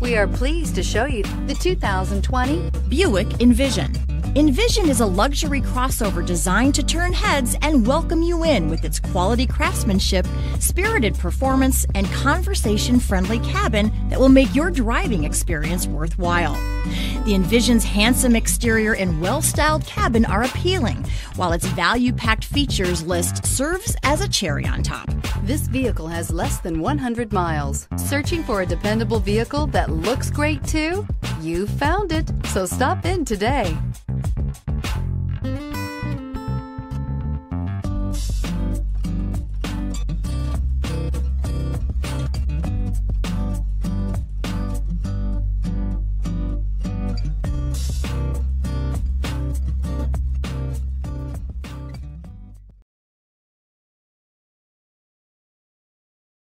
We are pleased to show you the 2020 Buick Envision. Envision is a luxury crossover designed to turn heads and welcome you in with its quality craftsmanship, spirited performance, and conversation friendly cabin that will make your driving experience worthwhile. The Envision's handsome exterior and well styled cabin are appealing, while its value packed features list serves as a cherry on top. This vehicle has less than 100 miles. Searching for a dependable vehicle that looks great too? You found it, so stop in today.